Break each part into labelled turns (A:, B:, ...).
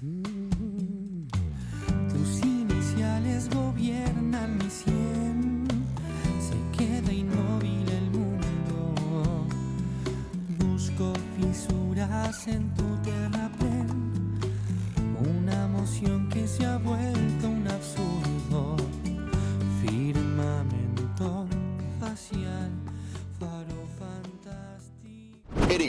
A: Tus iniciales gobiernan mi cien, se queda inmóvil el mundo. Busco fisuras en tu terraplén, una emoción que se ha vuelto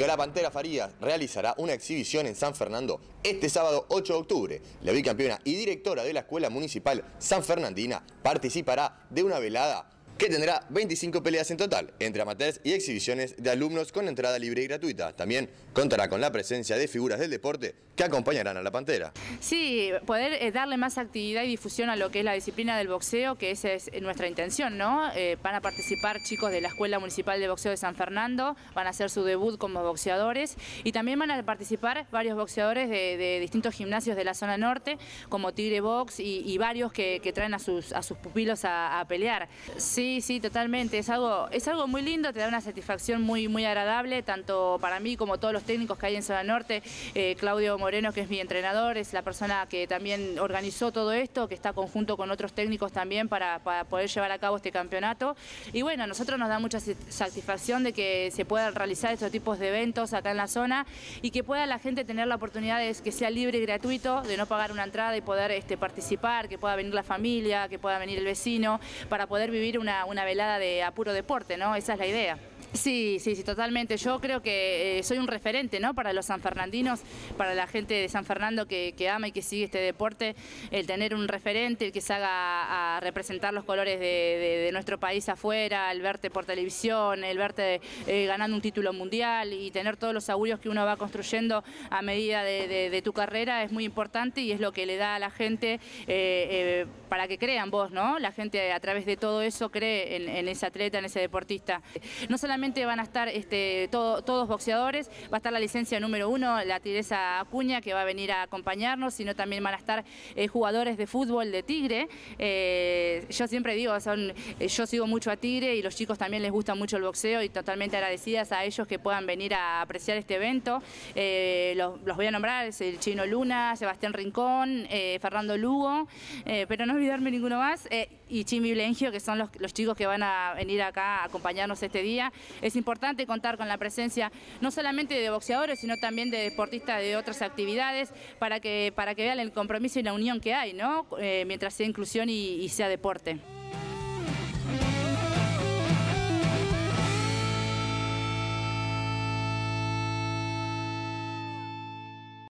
B: La Pantera Farías realizará una exhibición en San Fernando este sábado 8 de octubre. La bicampeona y directora de la Escuela Municipal San Fernandina participará de una velada que tendrá 25 peleas en total, entre amateurs y exhibiciones de alumnos con entrada libre y gratuita. También contará con la presencia de figuras del deporte que acompañarán a la Pantera.
C: Sí, poder eh, darle más actividad y difusión a lo que es la disciplina del boxeo, que esa es nuestra intención, ¿no? Eh, van a participar chicos de la Escuela Municipal de Boxeo de San Fernando, van a hacer su debut como boxeadores y también van a participar varios boxeadores de, distintos gimnasios de la zona norte, como Tigre Box y, varios que, traen a sus, a sus pupilos a, a pelear. Sí, sí, totalmente, es algo, es algo muy lindo, te da una satisfacción muy, muy agradable, tanto para mí como todos los técnicos que hay en zona norte, eh, Claudio Moreno, que es mi entrenador, es la persona que también organizó todo esto, que está conjunto con otros técnicos también para, para poder llevar a cabo este campeonato. Y bueno, a nosotros nos da mucha satisfacción de que se puedan realizar estos tipos de eventos acá en la zona y que pueda la gente tener la oportunidad de que sea libre y gratuito, de no pagar una entrada y poder este, participar, que pueda venir la familia, que pueda venir el vecino, para poder vivir una, una velada de apuro deporte, ¿no? Esa es la idea. Sí, sí, sí, totalmente. Yo creo que eh, soy un referente ¿no? para los sanfernandinos, para la gente de San Fernando que, ama y que sigue este deporte, el tener un referente, el que se haga a representar los colores de, nuestro país afuera, el verte por televisión, el verte eh, ganando un título mundial y tener todos los augurios que uno va construyendo a medida de, de tu carrera es muy importante y es lo que le da a la gente eh, para que crean vos, ¿no? La gente a través de todo eso cree en, en ese atleta, en ese deportista. No solamente van a estar este, todo, todos boxeadores, va a estar la licencia número uno, la Tigresa Acuña, que va a venir a acompañarnos, sino también van a estar eh, jugadores de fútbol de Tigre. Eh, yo siempre digo, son, eh, yo sigo mucho a Tigre y los chicos también les gusta mucho el boxeo y totalmente agradecidas a ellos que puedan venir a apreciar este evento. Los, voy a nombrar, es el Chino Luna, Sebastián Rincón, Fernando Lugo, pero no olvidarme ninguno más, y Chimi Blengio, que son los chicos que van a venir acá a acompañarnos este día es importante contar con la presencia no solamente de boxeadores, sino también de deportistas de otras actividades para que, para que vean el compromiso y la unión que hay, ¿no? Eh, mientras sea inclusión y, y sea deporte.